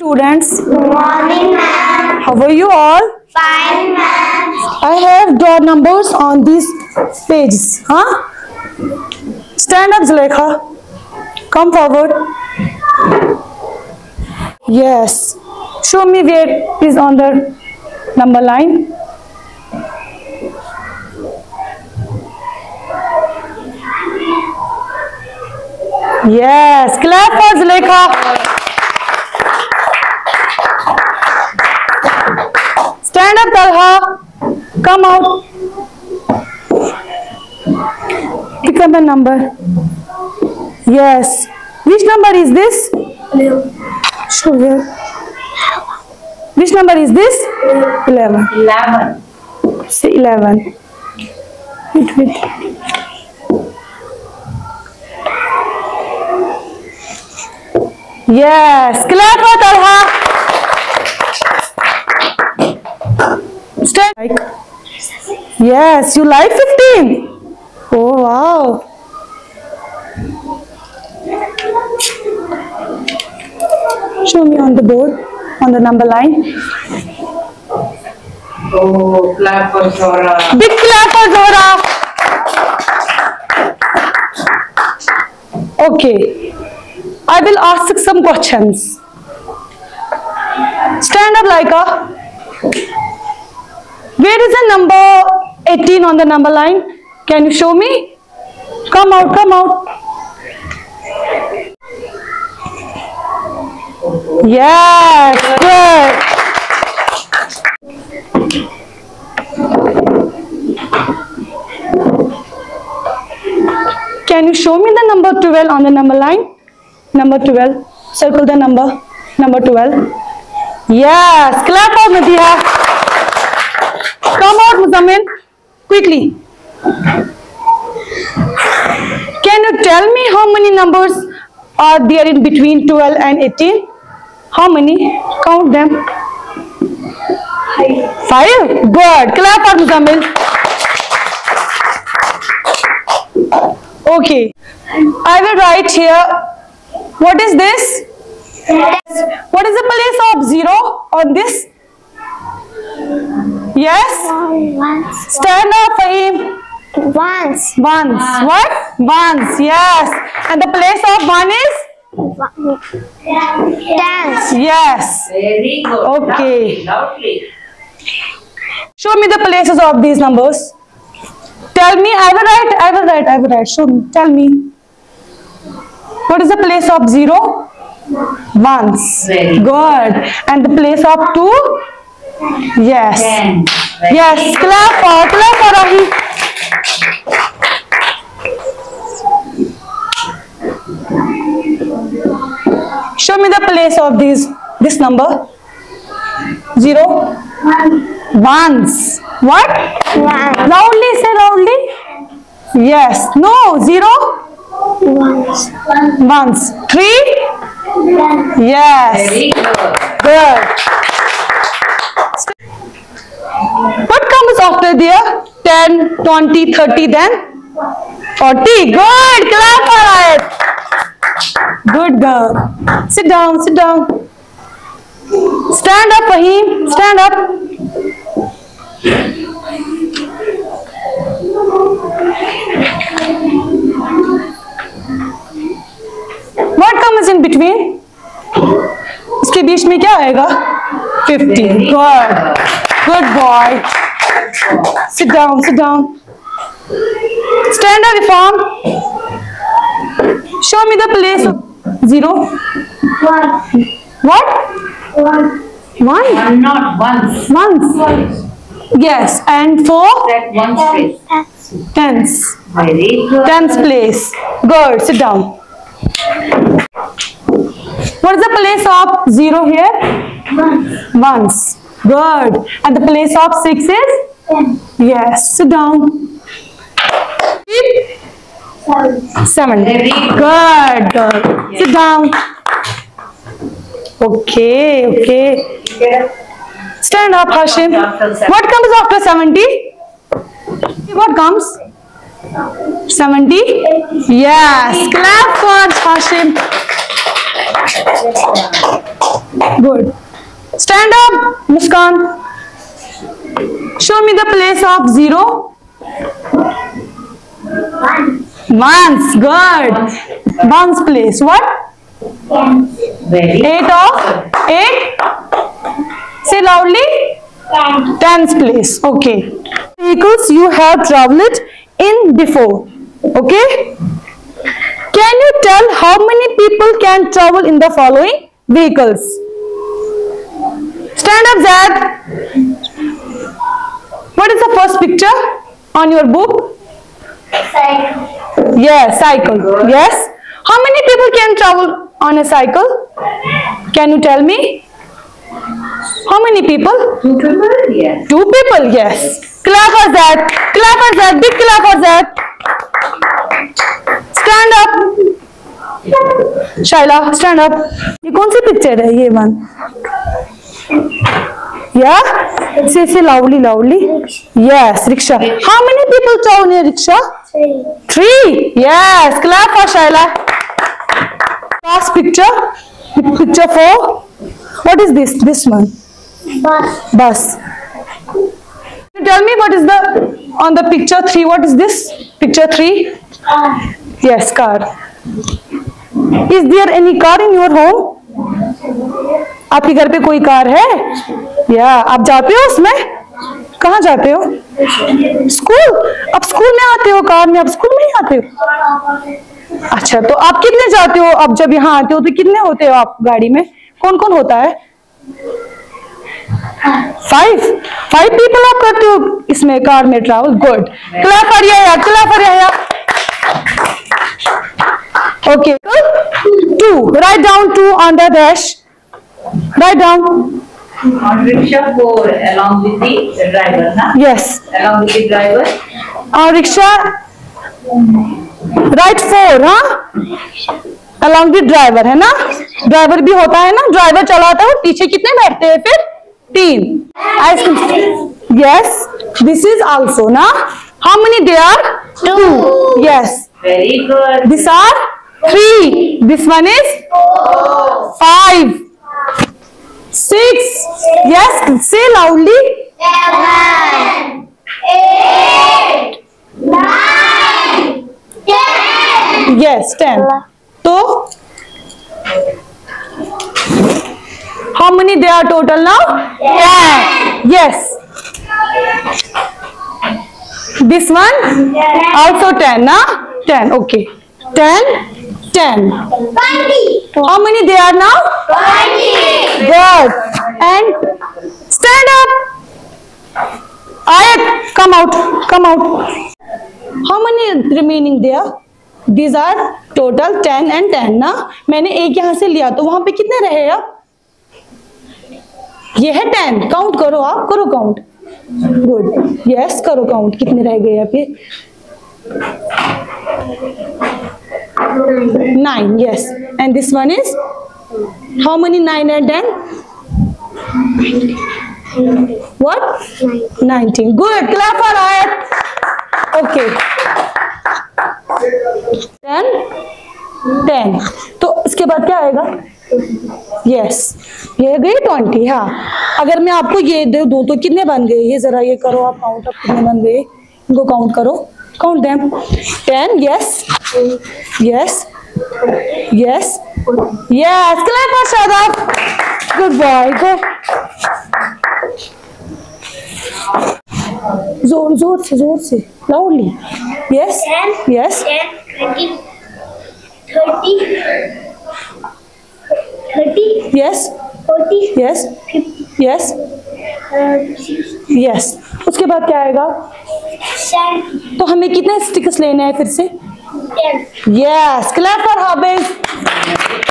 Students, Good Morning, ma'am. how are you all? Fine, ma'am. I have draw numbers on these pages. Huh? Stand up, Zulekha. Come forward. Yes. Show me where is on the number line. Yes. Clap for Zulekha. Up, Talha. Come out. Pick up a number. Yes. Which number is this? Show here. Which number is this? 11. 11. Say 11. Wait, wait. Yes. Clap for Talha. Yes, you like 15. Oh, wow. Show me on the board, on the number line. Oh, clap for Zora. Big clap for Zora. Okay. I will ask some questions. Stand up, Laika. Where is the number 18 on the number line? Can you show me? Come out, come out. Yes, good. Can you show me the number 12 on the number line? Number 12. Circle the number. Number 12. Yes. Clap Madiha. Come out, Muzammil. Quickly. Can you tell me how many numbers are there in between 12 and 18? How many? Count them. Five. Good. Clap for Muzammil. Okay. I will write here. What is this? What is the place of zero on this? Yes? Once. Stand up, Fahim. Once. Once. What? Once. Yes. And the place of one is? Tens. Yes. Very good. Okay. Loudly, loudly. Show me the places of these numbers. Tell me. I will write. I will write. I will write. Show me. Tell me. What is the place of zero? Once. Very good. Good. And the place of two? Yes. Ten. Yes. Clap for. Clap for Rahi. Show me the place of these. This number. Zero. Once. What? One. Loudly say loudly. Yes. No. Zero. Once. Once. Three. Yes. Very good. Good. After there? 10, 20, 30, then? 40. Good. Clap for it. Good girl. Sit down, sit down. Stand up, Fahim. Stand up. What comes in between? इसके बीच में क्या आएगा 50 good good boy sit down sit down. Stand up Ifam show me the place. Zero. One. what? One. one One not once. once. Yes and four That one space. tens tens place. Good sit down. What is the place of zero here? One. once. Good. And the place of six is Yes sit down. Seven. good sit down. Okay okay. Stand up hashim. What comes after 70 what comes? 70 yes. Clap for hashim. Good. Stand up, Muskan. Show me the place of zero. One. Ones. Good. Ones place. What? Eight of eight. Say loudly. Ten. Tens place. Okay. Vehicles you have traveled in before. Okay. Can you tell how many people can travel in the following vehicles? Stand up, Zad. What is the first picture on your book? Cycle. Yes, cycle. Yes. How many people can travel on a cycle? Can you tell me? How many people? two people? Yes. Two people, yes. Clap for that. Clap for that. Big clap for that. Stand up. शाइला stand up ये कौन सी picture है ये one या say say loudly loudly yes rickshaw how many people travel in rickshaw Three. Three. Yes. Clap for Shaila. Last picture. Picture four. What is this? This one. Bus. Bus. You Tell me what is the on the picture three. What is this? Picture three. Car. Yes, car. Is there any car in your home? आपके घर पे कोई car है? या आप जाते हो उसमें? कहाँ जाते हो? स्कूल? आप स्कूल में आते हो कार में? आप स्कूल में ही आते हो? अच्छा तो आप कितने जाते हो? आप जब यहाँ आते हो तो कितने होते हो आप गाड़ी में? कौन कौन होता है? फाइव फाइव पीपल आप करते हो इसमें कार में travel good clap for you clap for you okay to write down two on the dash write down On rickshaw, four along with the driver, na? Yes Along with the driver. और rickshaw right four हाँ along with driver है ना driver भी होता है ना? Driver चलाता है और पीछे कितने बैठते हैं फिर? तीन। Ice cream yes this is also ना? How many they are two yes Very good. This are three this one is five six yes say loudly Seven. Eight. Nine. Ten. Yes ten तो how many there are total now ten yes this one also ten na ten okay ten ten Twenty. how many there are now Twenty. good and stand up ayat come out come out how many remaining there these are total 10 and 10 ना मैंने एक यहाँ से लिया तो वहाँ पे कितने रहे अब ये है 10 काउंट करो आप करो काउंट गुड यस करो काउंट कितने रह गए अब ये nine yes and this one is how many nine and 10 what? 19 good. Clap for ayat. Okay. 10 10 तो इसके बाद क्या आएगा? यस ये गई ट्वेंटी हाँ. अगर मैं आपको ये दे दूँ तो कितने बन गए? ये जरा ये करो, आप काउंट अप कितने बन गए? इनको काउंट करो. Count them ten yes Yes. Yes. Yes. Clap for Shadab. Good boy. Good. ज़ोर ज़ोर से ज़ोर से loudly yes yes yes yes yes yes उसके बाद क्या आएगा तो हमें कितने स्टिकर्स लेने हैं फिर से? Yes. Yes. Clap for hobbies.